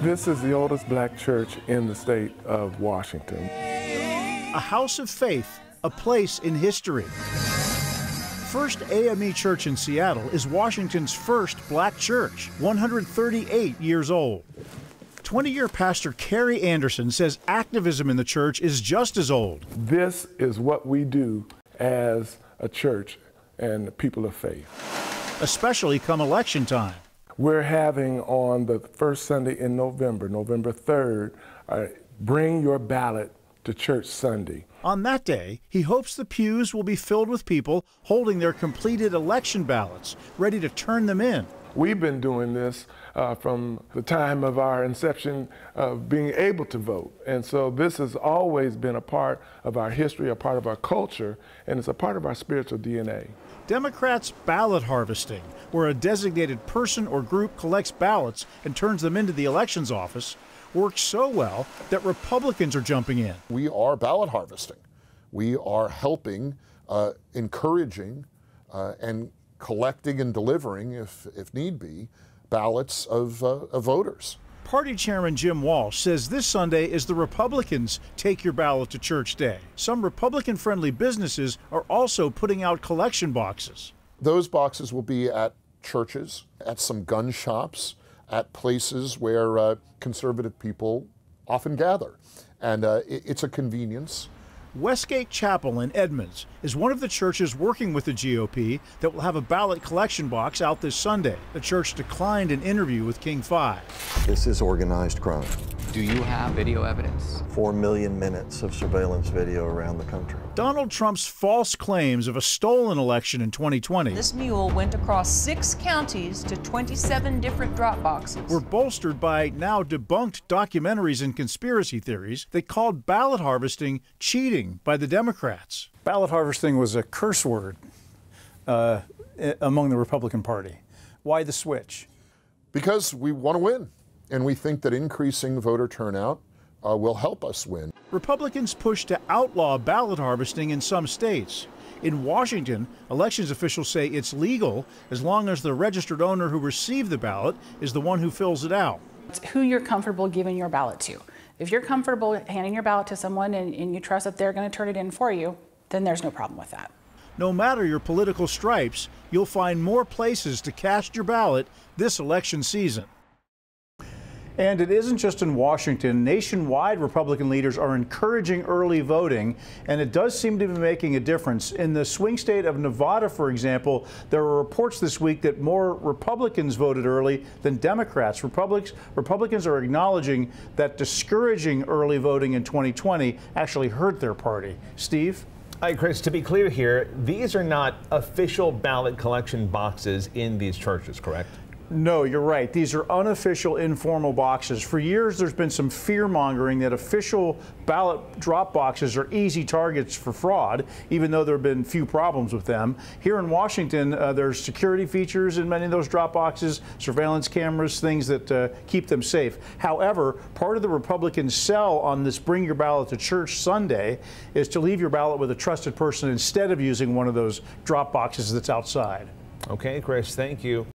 This is the oldest black church in the state of Washington. A house of faith, a place in history. First AME Church in Seattle is Washington's first black church, 138 years old. 20 year pastor Carey Anderson says activism in the church is just as old. This is what we do as a church and people of faith. Especially come election time. We're having on the first Sunday in November, November 3rd, uh, bring your ballot to church Sunday. On that day, he hopes the pews will be filled with people holding their completed election ballots, ready to turn them in. We've been doing this uh, from the time of our inception of being able to vote. And so this has always been a part of our history, a part of our culture, and it's a part of our spiritual DNA. Democrats ballot harvesting, where a designated person or group collects ballots and turns them into the elections office, works so well that Republicans are jumping in. We are ballot harvesting. We are helping, uh, encouraging, uh, and collecting and delivering, if, if need be, ballots of, uh, of voters. Party Chairman Jim Walsh says this Sunday is the Republicans' Take Your Ballot to Church Day. Some Republican friendly businesses are also putting out collection boxes. Those boxes will be at churches, at some gun shops, at places where uh, conservative people often gather. And uh, it, it's a convenience. Westgate Chapel in Edmonds is one of the churches working with the GOP that will have a ballot collection box out this Sunday. The church declined an interview with King 5. This is organized crime. Do you have video evidence? Four million minutes of surveillance video around the country. Donald Trump's false claims of a stolen election in 2020. This mule went across six counties to 27 different drop boxes. Were bolstered by now debunked documentaries and conspiracy theories that called ballot harvesting cheating by the Democrats. Ballot harvesting was a curse word uh, among the Republican Party. Why the switch? Because we want to win and we think that increasing voter turnout uh, will help us win. Republicans push to outlaw ballot harvesting in some states. In Washington, elections officials say it's legal as long as the registered owner who received the ballot is the one who fills it out. It's who you're comfortable giving your ballot to. If you're comfortable handing your ballot to someone and, and you trust that they're going to turn it in for you, then there's no problem with that. No matter your political stripes, you'll find more places to cast your ballot this election season. And it isn't just in Washington. Nationwide, Republican leaders are encouraging early voting, and it does seem to be making a difference. In the swing state of Nevada, for example, there were reports this week that more Republicans voted early than Democrats. Republicans, Republicans are acknowledging that discouraging early voting in 2020 actually hurt their party. Steve? Hi, Chris. To be clear here, these are not official ballot collection boxes in these churches, correct? No, you're right. These are unofficial, informal boxes. For years, there's been some fear mongering that official ballot drop boxes are easy targets for fraud, even though there have been few problems with them. Here in Washington, uh, there's security features in many of those drop boxes, surveillance cameras, things that uh, keep them safe. However, part of the Republican sell on this Bring Your Ballot to Church Sunday is to leave your ballot with a trusted person instead of using one of those drop boxes that's outside. Okay, Chris, thank you.